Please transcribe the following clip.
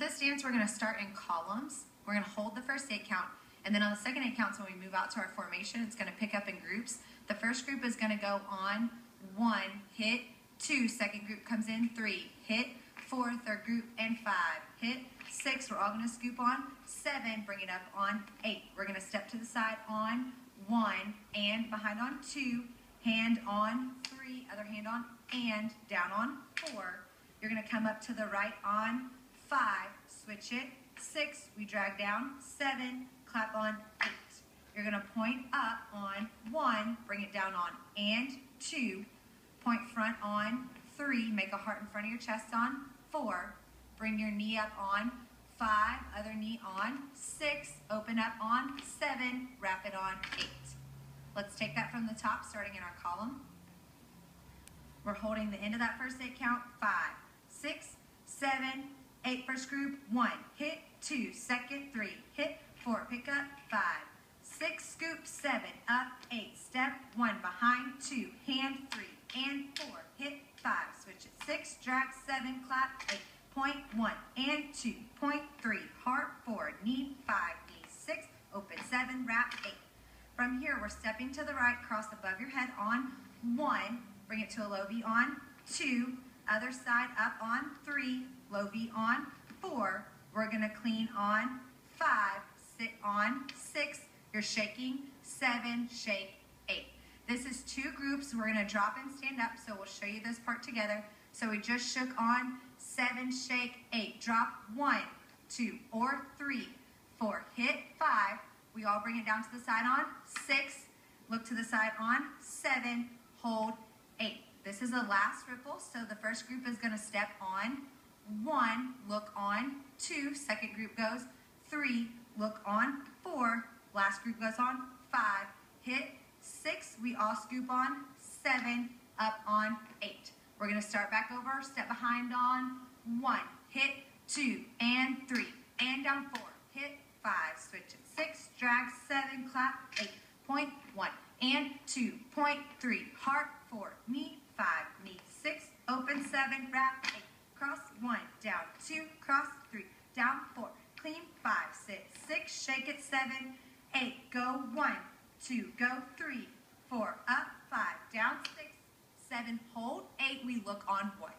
this dance, we're gonna start in columns. We're gonna hold the first eight count, and then on the second eight counts, when we move out to our formation, it's gonna pick up in groups. The first group is gonna go on one, hit, two, second group comes in, three, hit, four, third group, and five, hit, six, we're all gonna scoop on, seven, bring it up on eight. We're gonna step to the side on one, and behind on two, hand on three, other hand on, and down on four. You're gonna come up to the right on five, switch it, six, we drag down, seven, clap on eight. You're gonna point up on one, bring it down on and two, point front on three, make a heart in front of your chest on four, bring your knee up on five, other knee on six, open up on seven, wrap it on eight. Let's take that from the top, starting in our column. We're holding the end of that first eight count, five, six, seven, eight, first group, one, hit, two, second, three, hit, four, pick up, five, six, scoop, seven, up, eight, step, one, behind, two, hand, three, and four, hit, five, switch it, six, drag, seven, clap, eight, point, one, and two, point, three, heart, four, knee, five, knee, six, open, seven, wrap, eight. From here, we're stepping to the right, cross above your head on one, bring it to a low V on two, other side up on three, low V on four. We're gonna clean on five, sit on six, you're shaking seven, shake eight. This is two groups. We're gonna drop and stand up, so we'll show you this part together. So we just shook on seven, shake eight, drop one, two, or three, four, hit five. We all bring it down to the side on six, look to the side on seven, hold eight. This is the last ripple, so the first group is gonna step on. One, look on. Two, second group goes. Three, look on. Four, last group goes on. Five, hit. Six, we all scoop on. Seven, up on eight. We're gonna start back over, step behind on one, hit two, and three, and down four, hit five, switch it. Six, drag seven, clap eight, point one, and two, point three, heart four, knee five, knee six, open seven, wrap eight, cross one, down two, cross three, down four, clean five, sit six, shake it seven, eight, go one, two, go three, four, up five, down six, seven, hold eight, we look on one.